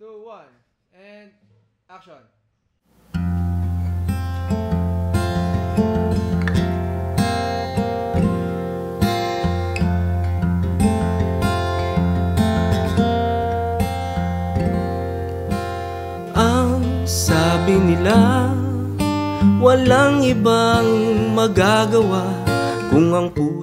two, one. And action. Ang sabi nila Walang ibang magagawa Kung ang puso